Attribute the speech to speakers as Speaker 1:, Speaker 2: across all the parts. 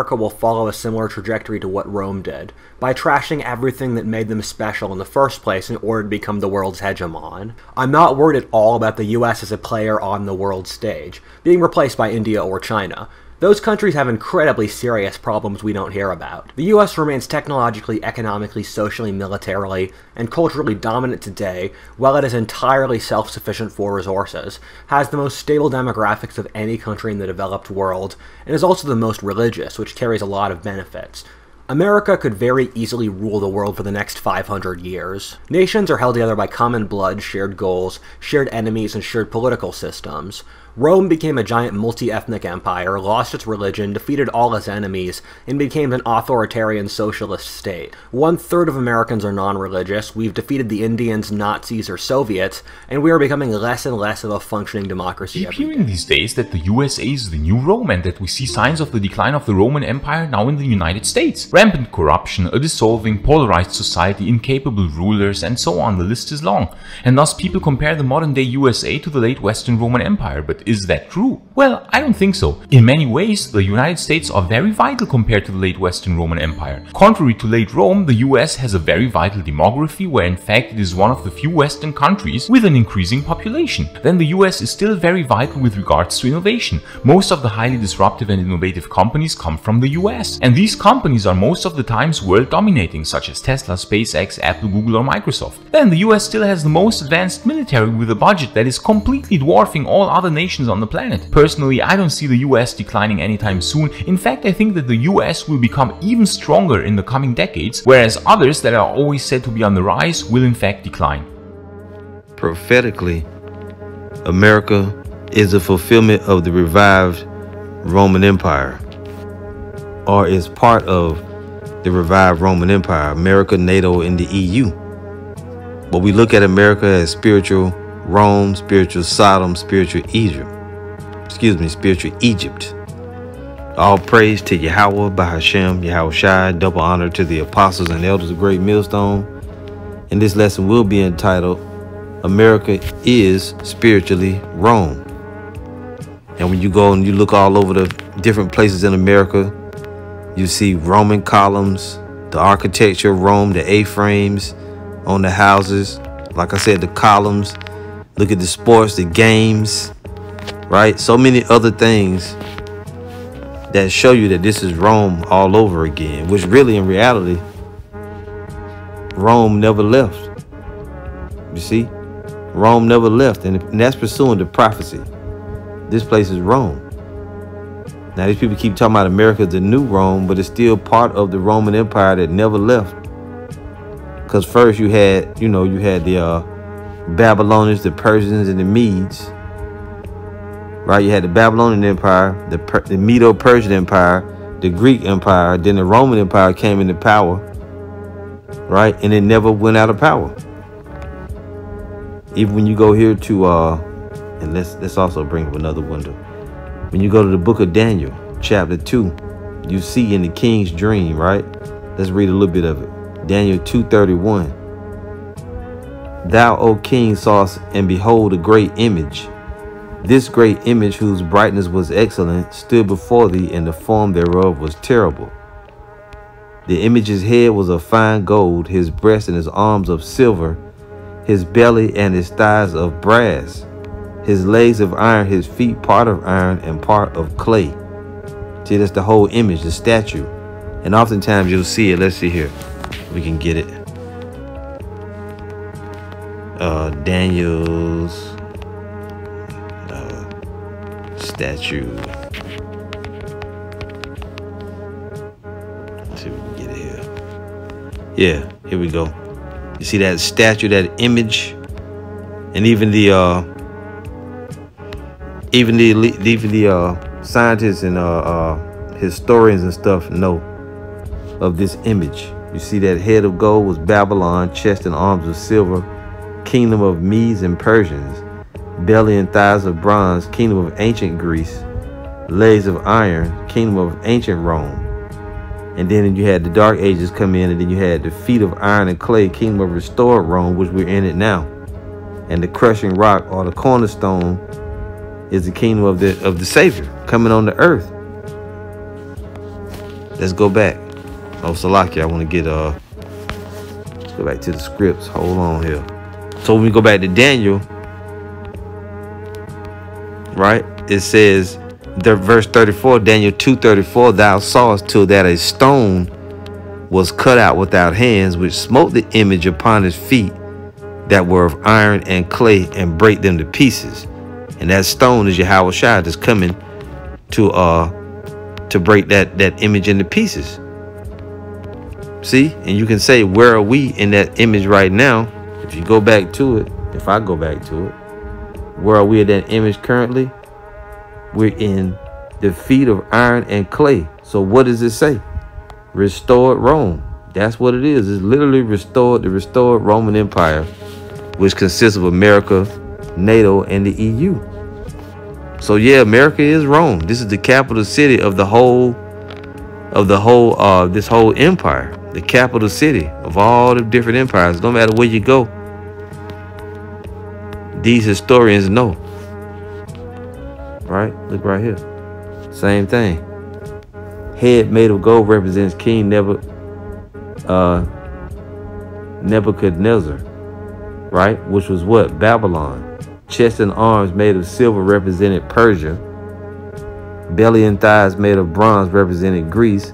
Speaker 1: America will follow a similar trajectory to what Rome did, by trashing everything that made them special in the first place in order to become the world's hegemon. I'm not worried at all about the US as a player on the world stage, being replaced by India or China. Those countries have incredibly serious problems we don't hear about. The US remains technologically, economically, socially, militarily, and culturally dominant today, while it is entirely self-sufficient for resources, has the most stable demographics of any country in the developed world, and is also the most religious, which carries a lot of benefits. America could very easily rule the world for the next 500 years. Nations are held together by common blood, shared goals, shared enemies, and shared political systems. Rome became a giant multi-ethnic empire, lost its religion, defeated all its enemies, and became an authoritarian socialist state. One third of Americans are non-religious, we've defeated the Indians, Nazis, or Soviets, and we are becoming less and less of a functioning democracy
Speaker 2: Keep hearing these days that the USA is the new Rome and that we see signs of the decline of the Roman Empire now in the United States. Rampant corruption, a dissolving, polarized society, incapable rulers, and so on, the list is long. And thus people compare the modern day USA to the late Western Roman Empire, but is that true? Well, I don't think so. In many ways, the United States are very vital compared to the late Western Roman Empire. Contrary to late Rome, the US has a very vital demography where in fact it is one of the few Western countries with an increasing population. Then the US is still very vital with regards to innovation. Most of the highly disruptive and innovative companies come from the US. And these companies are most of the times world dominating, such as Tesla, SpaceX, Apple, Google or Microsoft. Then the US still has the most advanced military with a budget that is completely dwarfing all other nations nations on the planet. Personally, I don't see the US declining anytime soon. In fact, I think that the US will become even stronger in the coming decades, whereas others that are always said to be on the rise will in fact decline.
Speaker 3: Prophetically, America is a fulfillment of the revived Roman Empire, or is part of the revived Roman Empire, America, NATO, and the EU. But we look at America as spiritual Rome, spiritual Sodom, spiritual Egypt. Excuse me, spiritual Egypt. All praise to Yahweh, Bahashem, Yahweh Shai, double honor to the apostles and elders of Great Millstone. And this lesson will be entitled, America is spiritually Rome. And when you go and you look all over the different places in America, you see Roman columns, the architecture of Rome, the A-frames on the houses. Like I said, the columns, Look at the sports, the games, right? So many other things that show you that this is Rome all over again, which really in reality, Rome never left. You see? Rome never left, and that's pursuing the prophecy. This place is Rome. Now, these people keep talking about America, the new Rome, but it's still part of the Roman Empire that never left. Because first you had, you know, you had the uh, Babylonians, the Persians, and the Medes. Right? You had the Babylonian Empire, the, per the Medo-Persian Empire, the Greek Empire, then the Roman Empire came into power. Right? And it never went out of power. Even when you go here to, uh, and let's, let's also bring up another window. When you go to the book of Daniel, chapter 2, you see in the king's dream, right? Let's read a little bit of it. Daniel 2.31. Thou, O king, sawest, and behold, a great image. This great image, whose brightness was excellent, stood before thee, and the form thereof was terrible. The image's head was of fine gold, his breast and his arms of silver, his belly and his thighs of brass, his legs of iron, his feet part of iron and part of clay. See, that's the whole image, the statue. And oftentimes you'll see it. Let's see here. We can get it uh, Daniel's uh, statue. Let's see if we can get it here. Yeah, here we go. You see that statue, that image, and even the uh, even the even the uh, scientists and uh, uh, historians and stuff know of this image. You see that head of gold was Babylon, chest and arms of silver, kingdom of Medes and Persians, belly and thighs of bronze, kingdom of ancient Greece, legs of iron, kingdom of ancient Rome. And then you had the Dark Ages come in, and then you had the feet of iron and clay, kingdom of restored Rome, which we're in it now. And the crushing rock or the cornerstone is the kingdom of the of the Savior coming on the earth. let's go back. Oh, Salaki, I want to get uh let's go back to the scripts. Hold on here. So when we go back to Daniel, right? It says the verse 34, Daniel 2:34, thou sawest till that a stone was cut out without hands, which smote the image upon his feet that were of iron and clay and break them to pieces. And that stone is Yahweh Shai that's coming to uh to break that that image into pieces. See, and you can say, where are we in that image right now? If you go back to it, if I go back to it, where are we in that image currently? We're in the feet of iron and clay. So what does it say? Restored Rome. That's what it is. It's literally restored the restored Roman Empire, which consists of America, NATO, and the EU. So yeah, America is Rome. This is the capital city of the whole of the whole uh this whole empire. The capital city of all the different empires. No matter where you go. These historians know. Right? Look right here. Same thing. Head made of gold represents King Nebu uh Nebuchadnezzar. Right? Which was what? Babylon. Chest and arms made of silver represented Persia. Belly and thighs made of bronze represented Greece.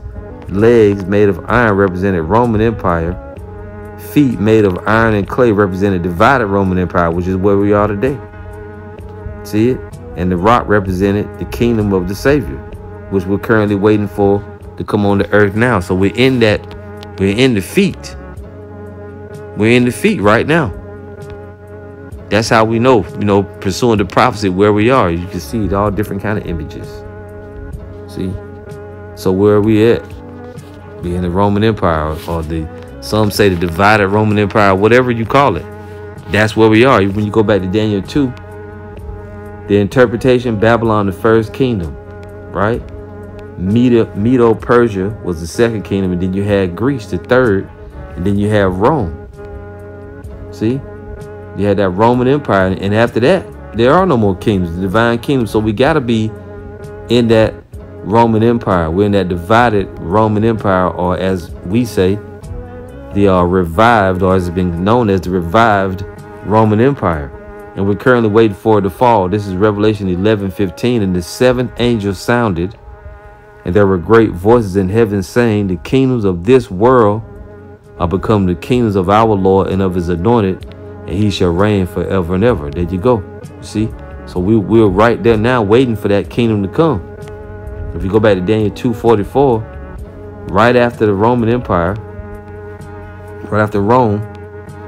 Speaker 3: Legs made of iron represented Roman Empire. Feet made of iron and clay represented divided Roman Empire, which is where we are today. See it? And the rock represented the kingdom of the Savior, which we're currently waiting for to come on the earth now. So we're in that, we're in the feet. We're in the feet right now. That's how we know, you know, pursuing the prophecy where we are. You can see all different kind of images. See? So where are we at? We in the Roman Empire or the some say the divided Roman Empire, whatever you call it. That's where we are. When you go back to Daniel 2, the interpretation, Babylon, the first kingdom, right? Medo, Medo Persia was the second kingdom, and then you had Greece, the third, and then you have Rome. See? You had that Roman Empire, and after that, there are no more kingdoms, the divine kingdom. So we got to be in that Roman Empire. We're in that divided Roman Empire, or as we say, the uh, revived, or as it's been known as the revived Roman Empire. And we're currently waiting for it to fall. This is Revelation 11 15. And the seventh angel sounded, and there were great voices in heaven saying, The kingdoms of this world are become the kingdoms of our Lord and of his anointed and he shall reign forever and ever. There you go. You see? So we, we're right there now waiting for that kingdom to come. If you go back to Daniel 2.44, right after the Roman Empire, right after Rome,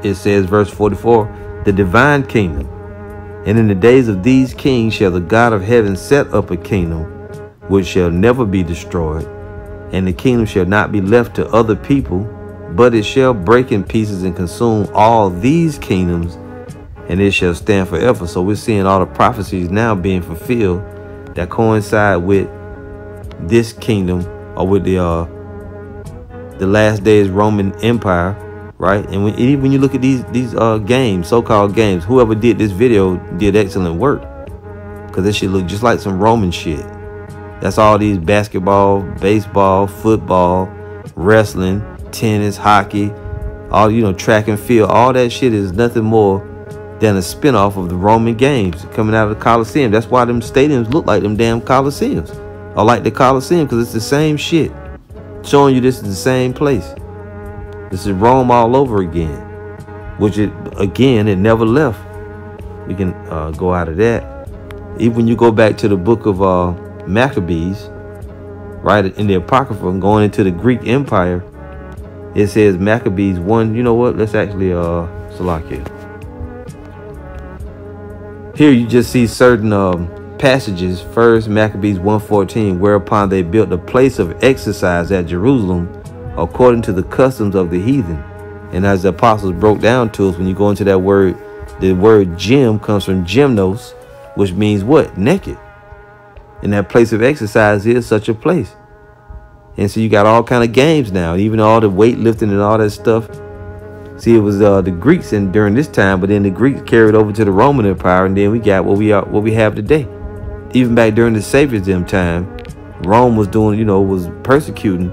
Speaker 3: it says, verse 44, the divine kingdom. And in the days of these kings shall the God of heaven set up a kingdom which shall never be destroyed, and the kingdom shall not be left to other people, but it shall break in pieces and consume all these kingdoms, and it shall stand forever. So we're seeing all the prophecies now being fulfilled that coincide with this kingdom or with the uh the last days Roman Empire, right? And when even when you look at these these uh games, so-called games, whoever did this video did excellent work. Cause this shit look just like some Roman shit. That's all these basketball, baseball, football, wrestling, tennis, hockey, all you know, track and field, all that shit is nothing more than a spinoff of the Roman games coming out of the Coliseum. That's why them stadiums look like them damn Coliseums. Or like the Coliseum, because it's the same shit. Showing you this is the same place. This is Rome all over again. Which it again, it never left. We can uh, go out of that. Even when you go back to the book of uh, Maccabees, right in the Apocrypha, going into the Greek Empire, it says Maccabees 1. You know what? Let's actually, uh, Salakia. Here you just see certain um, passages. First, Maccabees 1.14, whereupon they built a place of exercise at Jerusalem according to the customs of the heathen. And as the apostles broke down to us, when you go into that word, the word gym comes from gymnos, which means what? Naked. And that place of exercise is such a place. And so you got all kind of games now, even all the weightlifting and all that stuff. See, it was uh, the Greeks in during this time, but then the Greeks carried over to the Roman Empire, and then we got what we are, what we have today. Even back during the Savior's time, Rome was doing, you know, was persecuting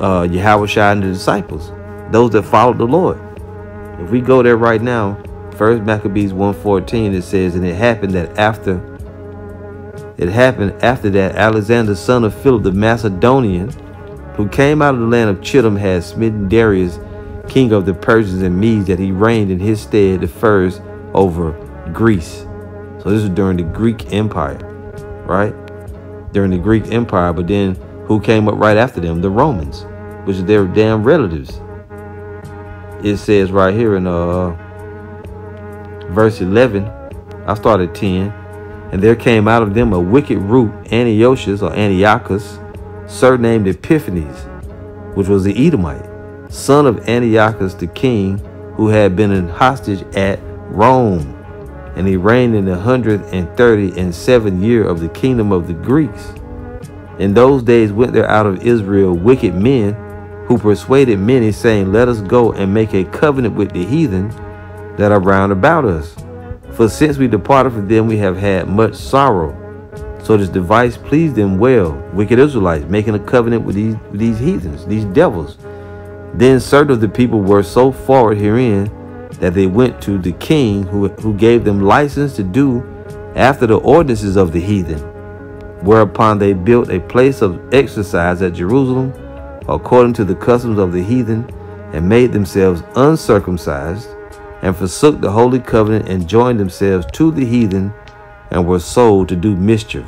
Speaker 3: uh, Yahweh and the disciples, those that followed the Lord. If we go there right now, First Maccabees 1.14, it says, And it happened that after it happened after that Alexander, son of Philip the Macedonian, who came out of the land of Chittim, had smitten Darius, king of the Persians and Medes, that he reigned in his stead the first over Greece. So this is during the Greek Empire, right? During the Greek Empire, but then who came up right after them? The Romans, which are their damn relatives. It says right here in uh verse 11, I started 10. And there came out of them a wicked root, Antiochus or Antiochus, surnamed Epiphanes, which was the Edomite, son of Antiochus the king, who had been in hostage at Rome. And he reigned in the hundred and thirty and seventh year of the kingdom of the Greeks. In those days went there out of Israel wicked men, who persuaded many, saying, Let us go and make a covenant with the heathen that are round about us. For since we departed from them, we have had much sorrow. So this device pleased them well, wicked Israelites, making a covenant with these, these heathens, these devils. Then certain of the people were so forward herein that they went to the king who, who gave them license to do after the ordinances of the heathen. Whereupon they built a place of exercise at Jerusalem according to the customs of the heathen and made themselves uncircumcised and forsook the holy covenant and joined themselves to the heathen and were sold to do mischief.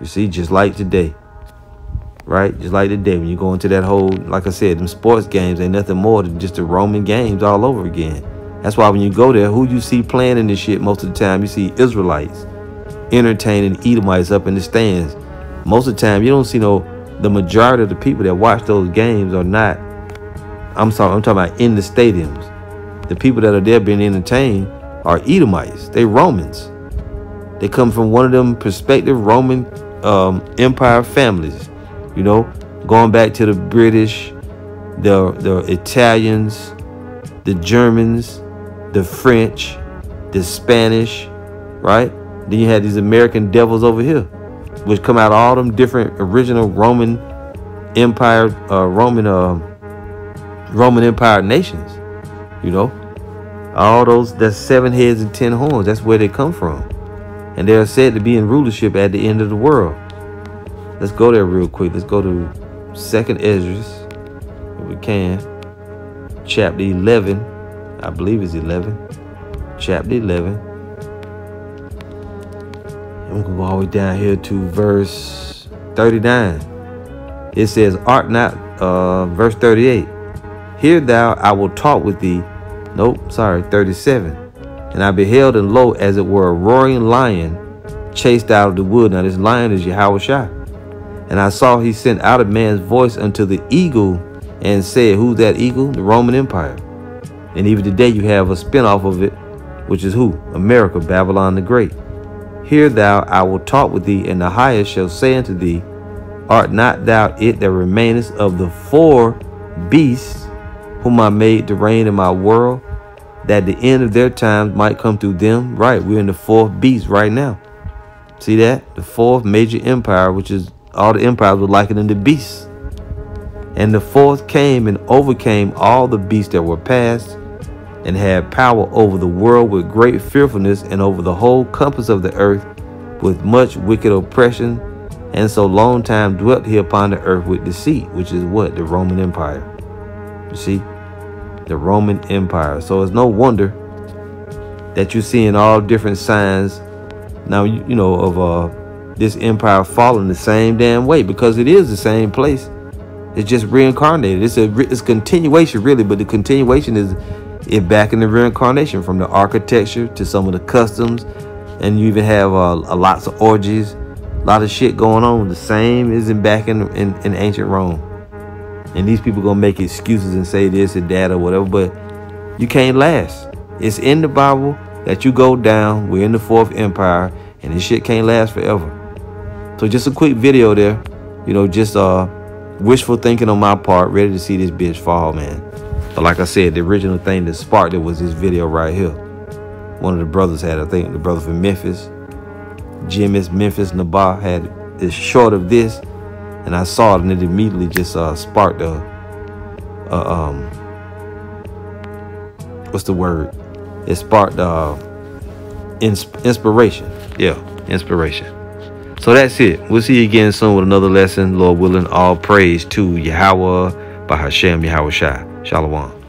Speaker 3: You see, just like today. Right? Just like today, when you go into that whole, like I said, them sports games ain't nothing more than just the Roman games all over again. That's why when you go there, who you see playing in this shit most of the time, you see Israelites entertaining Edomites up in the stands. Most of the time, you don't see no, the majority of the people that watch those games are not, I'm sorry, I'm talking about in the stadiums the people that are there being entertained are Edomites. They Romans. They come from one of them prospective Roman um, Empire families. You know, going back to the British, the the Italians, the Germans, the French, the Spanish, right? Then you had these American devils over here, which come out of all them different original Roman Empire, uh, Roman, uh, Roman Empire nations. You know, all those that's seven heads and ten horns. That's where they come from, and they are said to be in rulership at the end of the world. Let's go there real quick. Let's go to Second Esdras, if we can, chapter eleven. I believe it's eleven. Chapter eleven. And we're gonna go all the way down here to verse thirty-nine. It says, "Art not." Uh, verse thirty-eight. Hear thou, I will talk with thee. Nope, sorry, 37. And I beheld, and lo, as it were a roaring lion chased out of the wood. Now, this lion is Yahweh Shah. And I saw he sent out a man's voice unto the eagle and said, Who's that eagle? The Roman Empire. And even today you have a spinoff of it, which is who? America, Babylon the Great. Hear thou, I will talk with thee, and the highest shall say unto thee, Art not thou it that remainest of the four beasts whom I made to reign in my world, that the end of their times might come through them. Right, we're in the fourth beast right now. See that? The fourth major empire, which is all the empires were likened unto beasts. And the fourth came and overcame all the beasts that were past, and had power over the world with great fearfulness, and over the whole compass of the earth with much wicked oppression, and so long time dwelt he upon the earth with deceit, which is what? The Roman Empire. You see? the Roman Empire. So it's no wonder that you're seeing all different signs now, you, you know, of uh, this empire falling the same damn way because it is the same place. It's just reincarnated. It's a it's continuation really, but the continuation is it back in the reincarnation from the architecture to some of the customs, and you even have uh, a lots of orgies, a lot of shit going on. The same isn't back in, in, in ancient Rome. And these people gonna make excuses and say this and that or whatever, but you can't last. It's in the Bible that you go down. We're in the fourth empire, and this shit can't last forever. So just a quick video there, you know, just uh wishful thinking on my part, ready to see this bitch fall, man. But like I said, the original thing that sparked it was this video right here. One of the brothers had, I think the brother from Memphis, Jimmy's Memphis Nabar had is short of this. And I saw it and it immediately just uh, sparked a, a um, what's the word? It sparked uh, inspiration. Yeah, inspiration. So that's it. We'll see you again soon with another lesson. Lord willing, all praise to Yahweh by Hashem Yahweh Shai. Shalom.